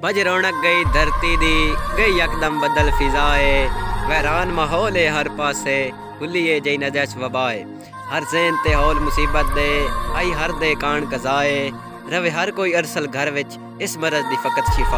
ਬਜ ਰੌਣਕ ਗਈ ਧਰਤੀ ਦੀ, ਗਈ ਯਕਦਮ ਬਦਲ ਫਿਜ਼ਾਏ। ਵਹਿਰਾਨ ਮਾਹੌਲ ਏ ਹਰ ਪਾਸੇ, ਖੁੱਲੀਏ ਜਈ ਨਜਸ ਵਬਾਏ ਹਰ ਜ਼ੇਨ ਤੇ ਹੌਲ ਮੁਸੀਬਤ ਦੇ, ਆਈ ਹਰ ਦੇ ਕਾਣ ਕਜ਼ਾਏ। ਰਵੇ ਹਰ ਕੋਈ ਅਰਸਲ ਘਰ ਵਿੱਚ, ਇਸ ਮਰਜ਼ ਦੀ ਫਕਤ ਸ਼ਿਫਾ